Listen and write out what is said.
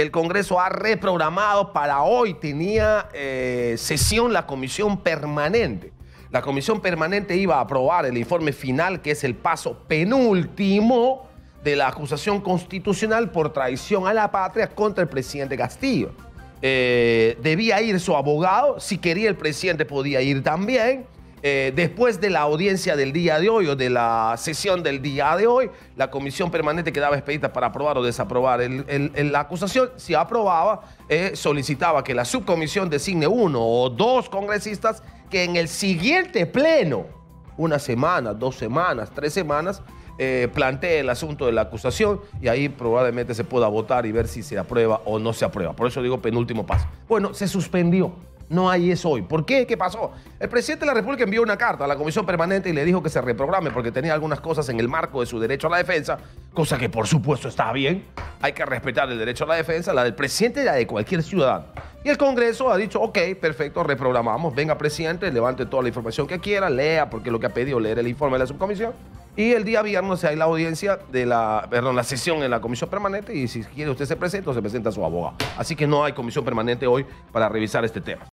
el Congreso ha reprogramado para hoy. Tenía eh, sesión la comisión permanente. La comisión permanente iba a aprobar el informe final, que es el paso penúltimo de la acusación constitucional por traición a la patria contra el presidente Castillo. Eh, debía ir su abogado, si quería el presidente podía ir también. Eh, después de la audiencia del día de hoy o de la sesión del día de hoy, la comisión permanente quedaba expedita para aprobar o desaprobar la acusación. Si aprobaba, eh, solicitaba que la subcomisión designe uno o dos congresistas que en el siguiente pleno, una semana, dos semanas, tres semanas, eh, plantee el asunto de la acusación y ahí probablemente se pueda votar y ver si se aprueba o no se aprueba. Por eso digo penúltimo paso. Bueno, se suspendió. No hay eso hoy. ¿Por qué? ¿Qué pasó? El presidente de la República envió una carta a la Comisión Permanente y le dijo que se reprograme porque tenía algunas cosas en el marco de su derecho a la defensa, cosa que por supuesto está bien. Hay que respetar el derecho a la defensa, la del presidente y la de cualquier ciudadano. Y el Congreso ha dicho, ok, perfecto, reprogramamos. Venga, presidente, levante toda la información que quiera, lea, porque lo que ha pedido leer el informe de la subcomisión. Y el día viernes hay la audiencia de la, perdón, la sesión en la comisión permanente y si quiere usted se presenta o se presenta a su abogado. Así que no hay comisión permanente hoy para revisar este tema.